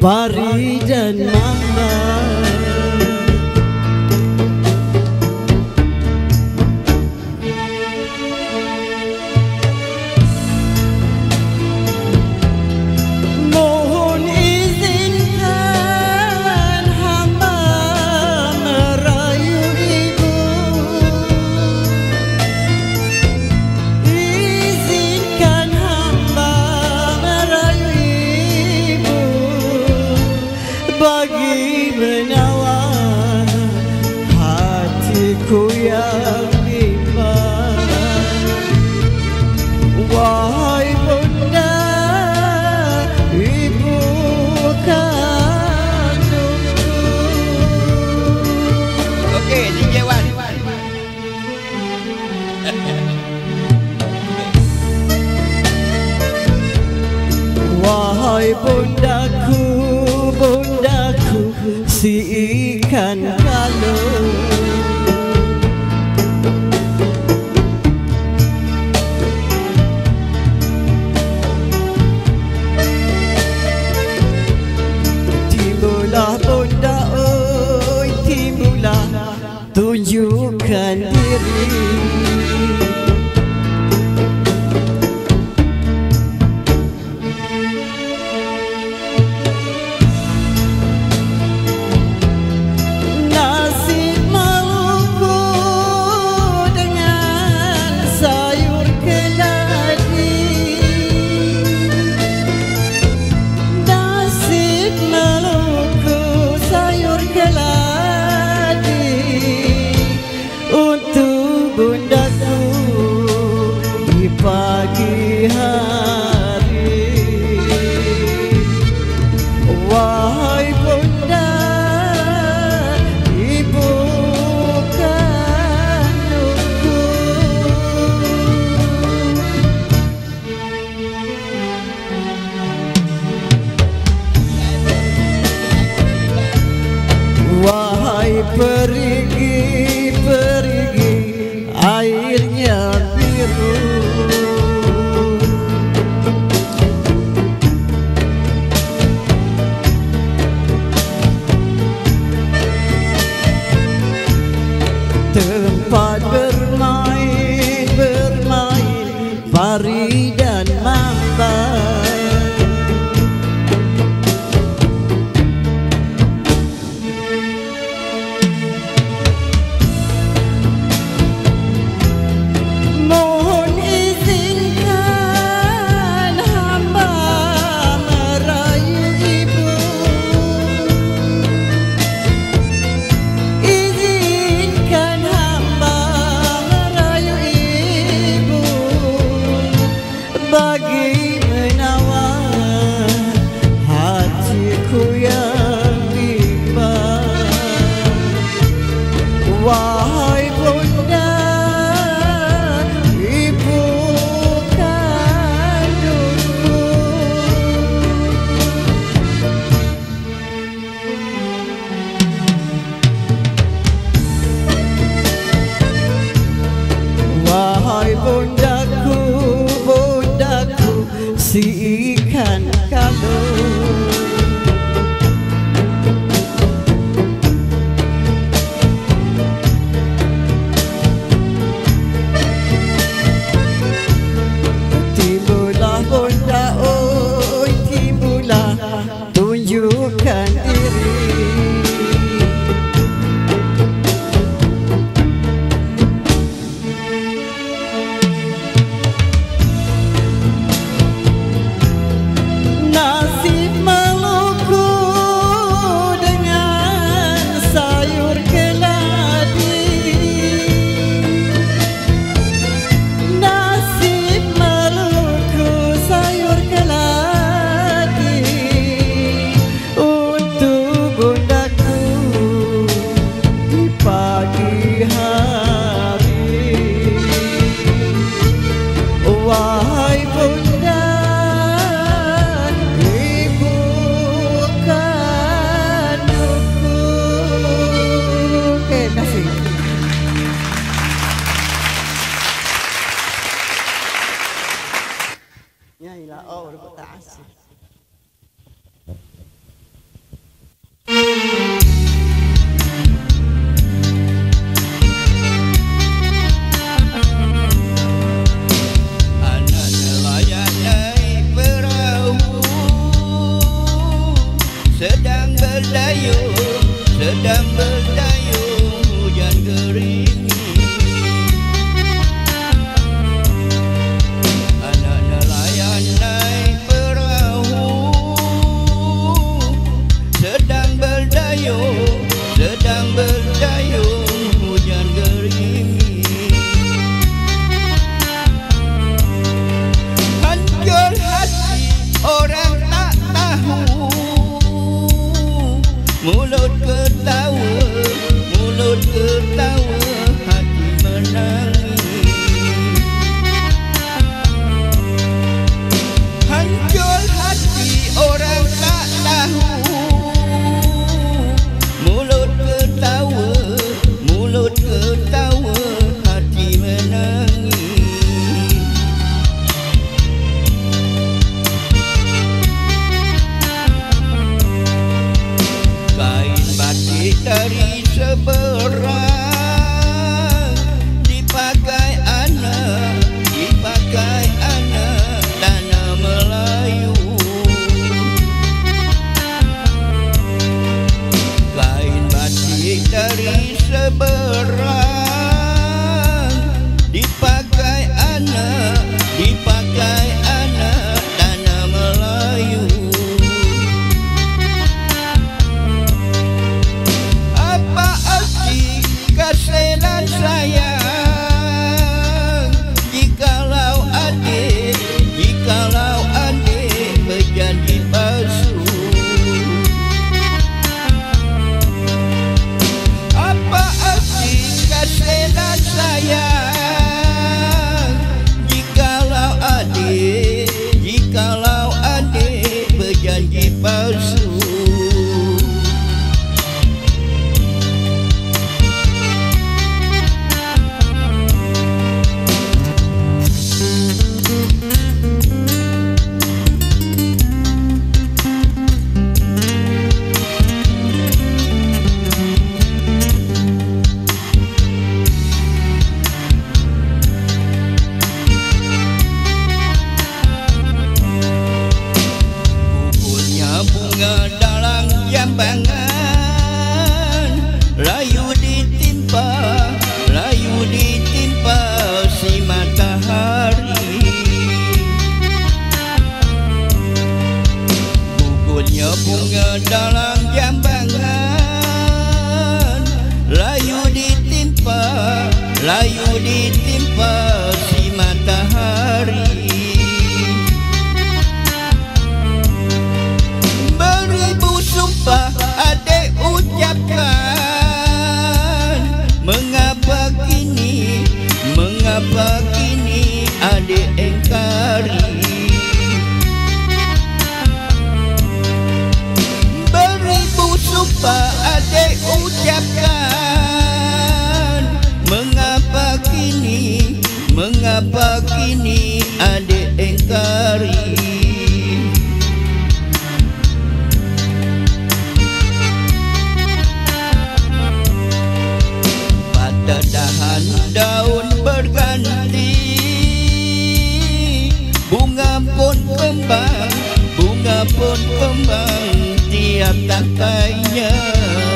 bari bundaku, bundaku si ikan mulut ketawa mulut ketawa. Melayu ditimpa si matahari. Beribu sumpah adik ucapkan Mengapa kini, mengapa kini adik engkari? mengapa kini adik engkari Pada dahan daun berganti Bunga pun kembang, bunga pun kembang Tiap tangkainya.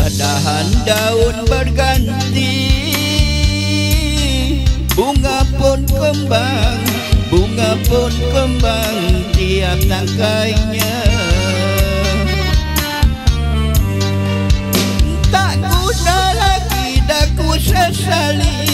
Keadaan daun berganti. Bunga pun kembang Bunga pun kembang Tiap tangkainya Tak guna lagi Tak ku sesali.